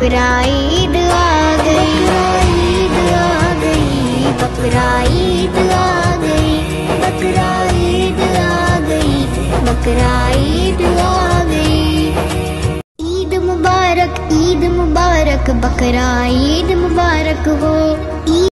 बकरा ईद आ गई। ईद आ गई बकरा ईद आ गई बकरा ईद आ गई बकरा ईद आ गई। ईद मुबारक ईद मुबारक बकरा ईद मुबारक हो। ईद